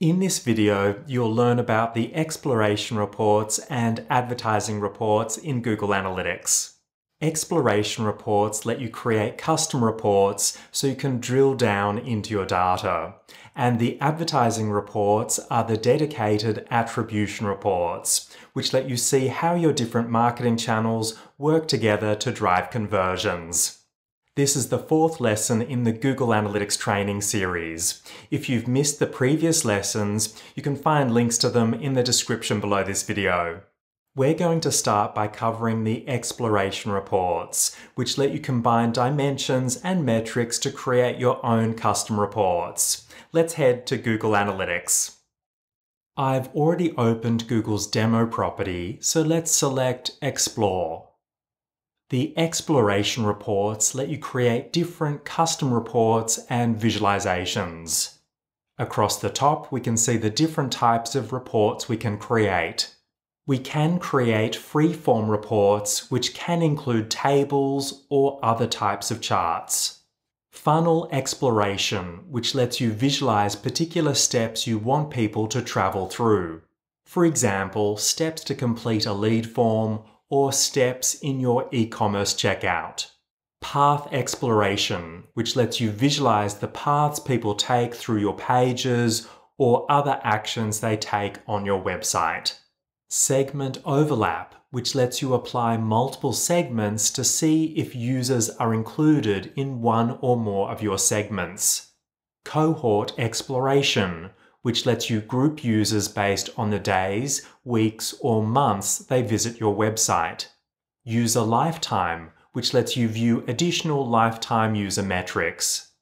In this video, you'll learn about the exploration reports and advertising reports in Google Analytics. Exploration reports let you create custom reports so you can drill down into your data. And the advertising reports are the dedicated attribution reports, which let you see how your different marketing channels work together to drive conversions. This is the fourth lesson in the Google Analytics training series. If you've missed the previous lessons, you can find links to them in the description below this video. We're going to start by covering the exploration reports, which let you combine dimensions and metrics to create your own custom reports. Let's head to Google Analytics. I've already opened Google's demo property, so let's select Explore. The exploration reports let you create different custom reports and visualizations. Across the top, we can see the different types of reports we can create. We can create free-form reports which can include tables or other types of charts. Funnel exploration, which lets you visualize particular steps you want people to travel through. For example, steps to complete a lead form or steps in your e-commerce checkout. Path exploration, which lets you visualize the paths people take through your pages or other actions they take on your website. Segment overlap, which lets you apply multiple segments to see if users are included in one or more of your segments. Cohort exploration, which lets you group users based on the days, weeks, or months they visit your website. User lifetime, which lets you view additional lifetime user metrics.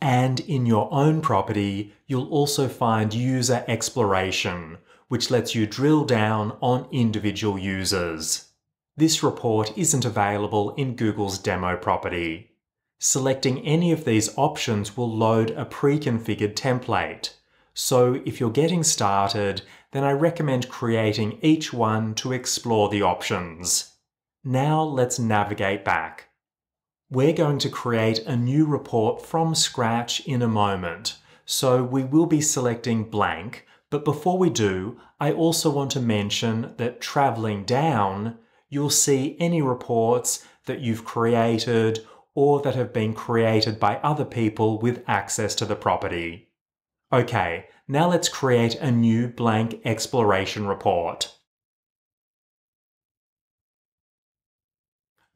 And in your own property, you'll also find user exploration, which lets you drill down on individual users. This report isn't available in Google's demo property. Selecting any of these options will load a pre-configured template. So if you're getting started, then I recommend creating each one to explore the options. Now let's navigate back. We're going to create a new report from scratch in a moment, so we will be selecting blank, but before we do, I also want to mention that traveling down, you'll see any reports that you've created or that have been created by other people with access to the property. Okay, now let's create a new blank exploration report.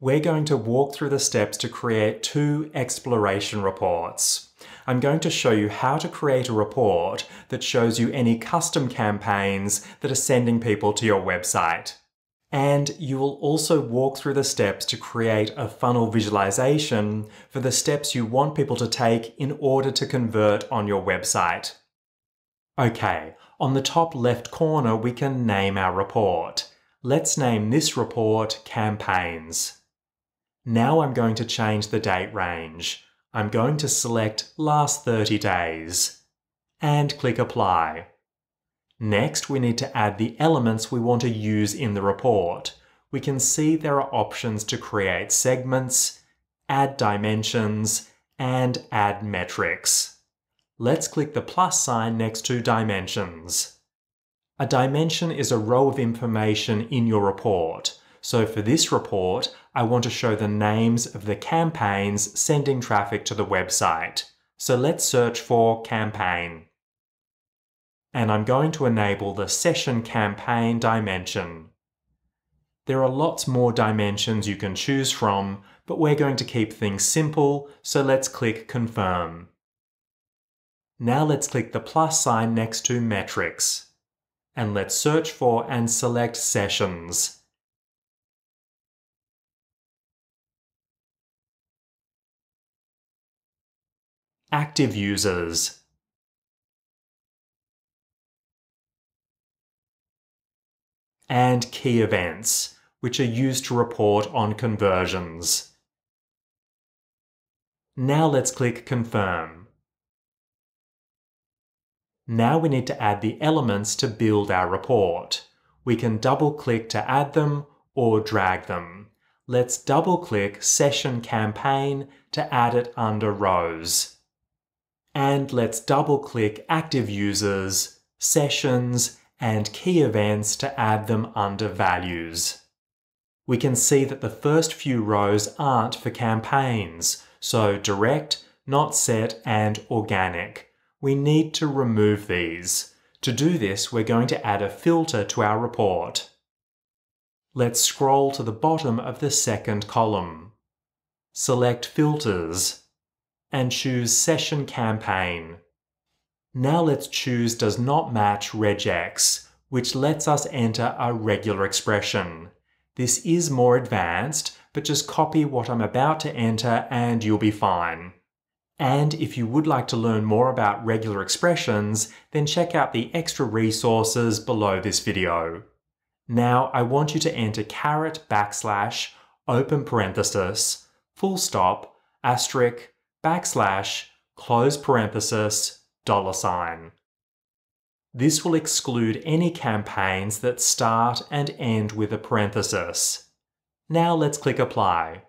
We're going to walk through the steps to create two exploration reports. I'm going to show you how to create a report that shows you any custom campaigns that are sending people to your website. And you will also walk through the steps to create a funnel visualization for the steps you want people to take in order to convert on your website. Okay, on the top left corner we can name our report. Let's name this report Campaigns. Now I'm going to change the date range. I'm going to select last 30 days and click Apply. Next, we need to add the elements we want to use in the report. We can see there are options to create segments, add dimensions, and add metrics. Let's click the plus sign next to Dimensions. A dimension is a row of information in your report. So for this report, I want to show the names of the campaigns sending traffic to the website. So let's search for campaign and I'm going to enable the session campaign dimension. There are lots more dimensions you can choose from, but we're going to keep things simple, so let's click confirm. Now let's click the plus sign next to metrics, and let's search for and select sessions. Active users. And key events, which are used to report on conversions. Now let's click Confirm. Now we need to add the elements to build our report. We can double click to add them or drag them. Let's double click Session Campaign to add it under Rows. And let's double click Active Users sessions, and key events to add them under values. We can see that the first few rows aren't for campaigns, so direct, not set, and organic. We need to remove these. To do this, we're going to add a filter to our report. Let's scroll to the bottom of the second column. Select Filters and choose Session Campaign. Now let's choose Does Not Match regex, which lets us enter a regular expression. This is more advanced, but just copy what I'm about to enter and you'll be fine. And if you would like to learn more about regular expressions, then check out the extra resources below this video. Now I want you to enter caret backslash open parenthesis full stop asterisk backslash close parenthesis dollar sign. This will exclude any campaigns that start and end with a parenthesis. Now let's click apply.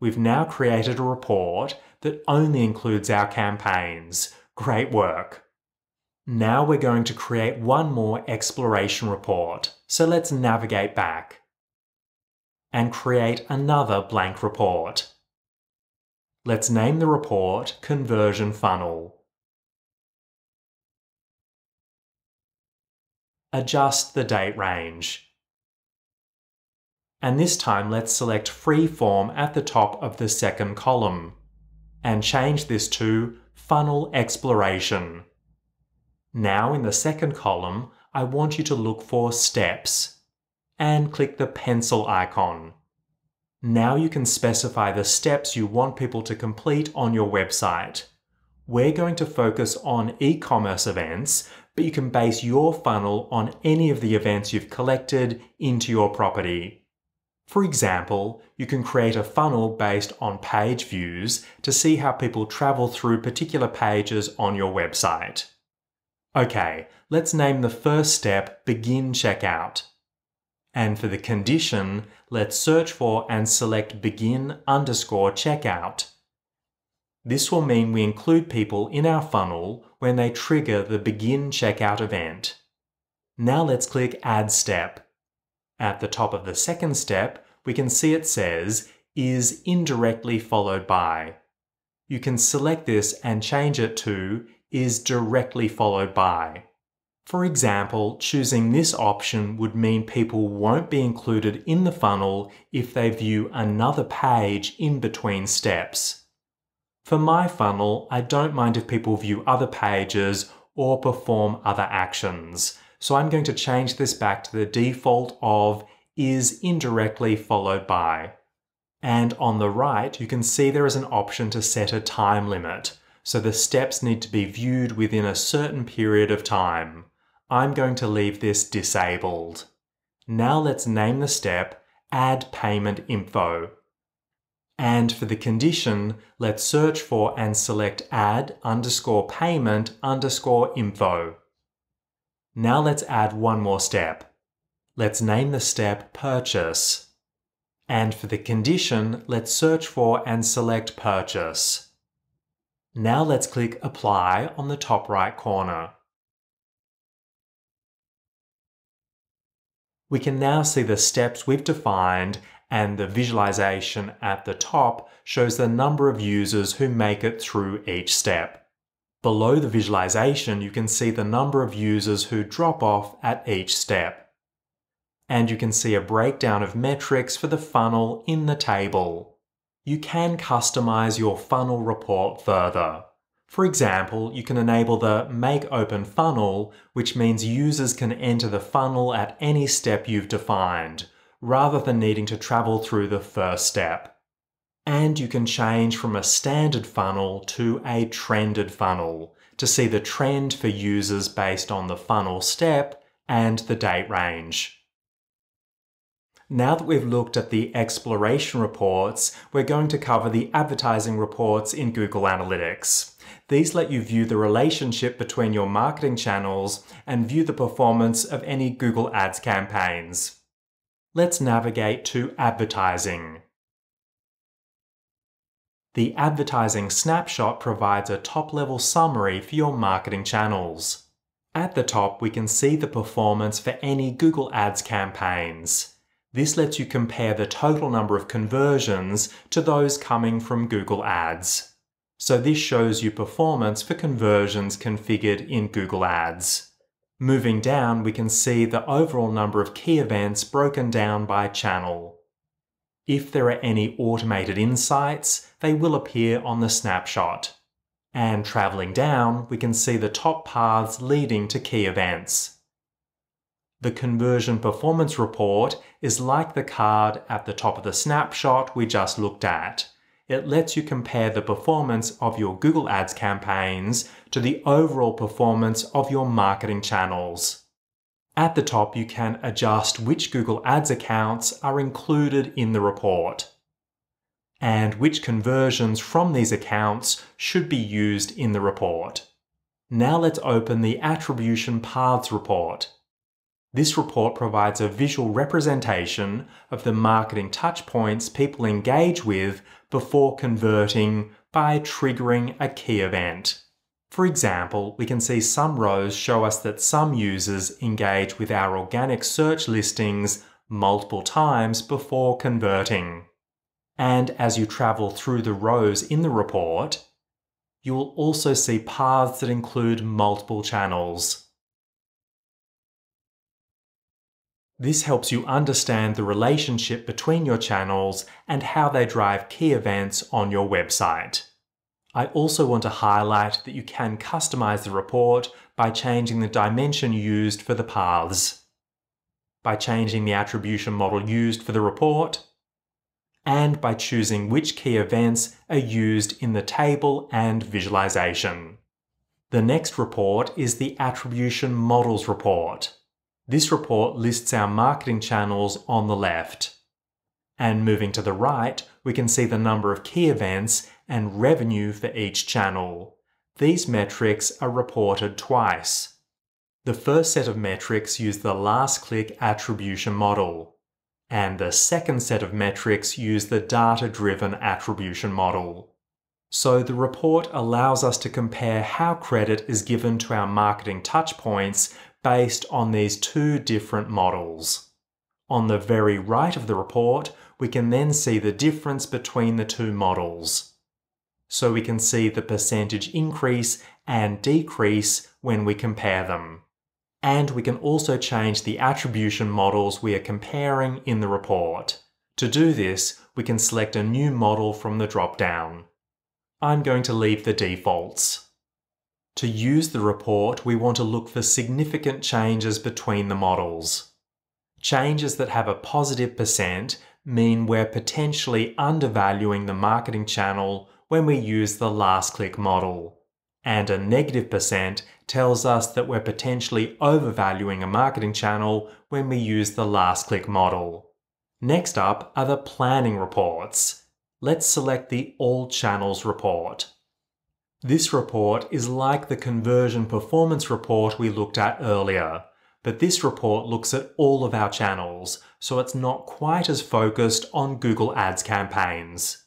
We've now created a report that only includes our campaigns. Great work. Now we're going to create one more exploration report. So let's navigate back and create another blank report. Let's name the report Conversion Funnel. Adjust the date range. And this time let's select Freeform at the top of the second column and change this to Funnel Exploration. Now in the second column, I want you to look for steps and click the pencil icon. Now you can specify the steps you want people to complete on your website. We're going to focus on e-commerce events, but you can base your funnel on any of the events you've collected into your property. For example, you can create a funnel based on page views to see how people travel through particular pages on your website. Okay, let's name the first step Begin Checkout. And for the condition, let's search for and select Begin underscore Checkout. This will mean we include people in our funnel when they trigger the Begin Checkout event. Now let's click Add Step. At the top of the second step, we can see it says is indirectly followed by. You can select this and change it to is directly followed by. For example, choosing this option would mean people won't be included in the funnel if they view another page in between steps. For my funnel, I don't mind if people view other pages or perform other actions. So I'm going to change this back to the default of is indirectly followed by. And on the right, you can see there is an option to set a time limit so the steps need to be viewed within a certain period of time. I'm going to leave this disabled. Now let's name the step Add Payment Info. And for the condition, let's search for and select add underscore payment underscore info. Now let's add one more step. Let's name the step purchase. And for the condition, let's search for and select purchase. Now let's click Apply on the top right corner. We can now see the steps we've defined and the visualization at the top shows the number of users who make it through each step. Below the visualization, you can see the number of users who drop off at each step. And you can see a breakdown of metrics for the funnel in the table you can customize your funnel report further. For example, you can enable the Make Open Funnel, which means users can enter the funnel at any step you've defined, rather than needing to travel through the first step. And you can change from a standard funnel to a trended funnel to see the trend for users based on the funnel step and the date range. Now that we've looked at the exploration reports, we're going to cover the advertising reports in Google Analytics. These let you view the relationship between your marketing channels and view the performance of any Google Ads campaigns. Let's navigate to advertising. The advertising snapshot provides a top-level summary for your marketing channels. At the top, we can see the performance for any Google Ads campaigns. This lets you compare the total number of conversions to those coming from Google Ads. So this shows you performance for conversions configured in Google Ads. Moving down, we can see the overall number of key events broken down by channel. If there are any automated insights, they will appear on the snapshot. And traveling down, we can see the top paths leading to key events. The conversion performance report is like the card at the top of the snapshot we just looked at. It lets you compare the performance of your Google Ads campaigns to the overall performance of your marketing channels. At the top, you can adjust which Google Ads accounts are included in the report and which conversions from these accounts should be used in the report. Now let's open the Attribution Paths report. This report provides a visual representation of the marketing touchpoints people engage with before converting by triggering a key event. For example, we can see some rows show us that some users engage with our organic search listings multiple times before converting. And as you travel through the rows in the report, you will also see paths that include multiple channels. This helps you understand the relationship between your channels and how they drive key events on your website. I also want to highlight that you can customize the report by changing the dimension used for the paths, by changing the attribution model used for the report, and by choosing which key events are used in the table and visualization. The next report is the Attribution Models report. This report lists our marketing channels on the left. And moving to the right, we can see the number of key events and revenue for each channel. These metrics are reported twice. The first set of metrics use the last click attribution model, and the second set of metrics use the data-driven attribution model. So the report allows us to compare how credit is given to our marketing touchpoints based on these two different models. On the very right of the report, we can then see the difference between the two models. So we can see the percentage increase and decrease when we compare them. And we can also change the attribution models we are comparing in the report. To do this, we can select a new model from the drop-down. I'm going to leave the defaults. To use the report, we want to look for significant changes between the models. Changes that have a positive percent mean we're potentially undervaluing the marketing channel when we use the last click model. And a negative percent tells us that we're potentially overvaluing a marketing channel when we use the last click model. Next up are the planning reports. Let's select the All Channels report. This report is like the conversion performance report we looked at earlier, but this report looks at all of our channels, so it's not quite as focused on Google Ads campaigns.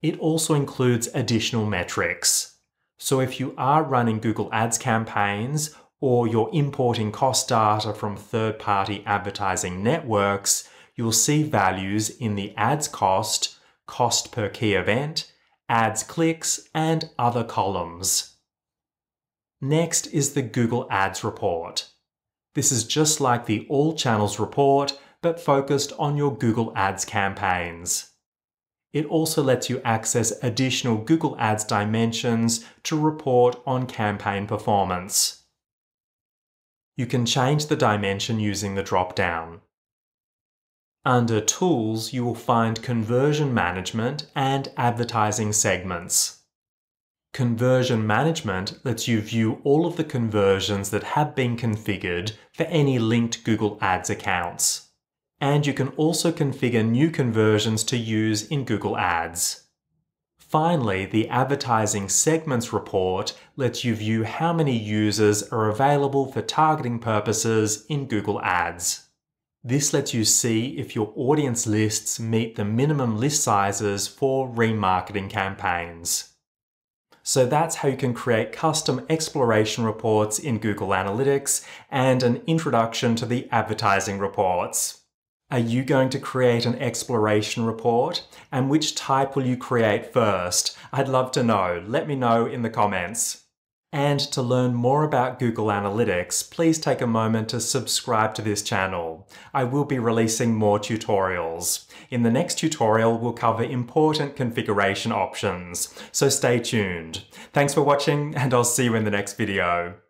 It also includes additional metrics. So if you are running Google Ads campaigns or you're importing cost data from third-party advertising networks, you'll see values in the ads cost, cost per key event, ads clicks, and other columns. Next is the Google Ads report. This is just like the All Channels report, but focused on your Google Ads campaigns. It also lets you access additional Google Ads dimensions to report on campaign performance. You can change the dimension using the drop-down. Under Tools, you will find Conversion Management and Advertising Segments. Conversion Management lets you view all of the conversions that have been configured for any linked Google Ads accounts. And you can also configure new conversions to use in Google Ads. Finally, the Advertising Segments report lets you view how many users are available for targeting purposes in Google Ads. This lets you see if your audience lists meet the minimum list sizes for remarketing campaigns. So that's how you can create custom exploration reports in Google Analytics and an introduction to the advertising reports. Are you going to create an exploration report? And which type will you create first? I'd love to know. Let me know in the comments. And to learn more about Google Analytics, please take a moment to subscribe to this channel. I will be releasing more tutorials. In the next tutorial, we'll cover important configuration options, so stay tuned. Thanks for watching, and I'll see you in the next video.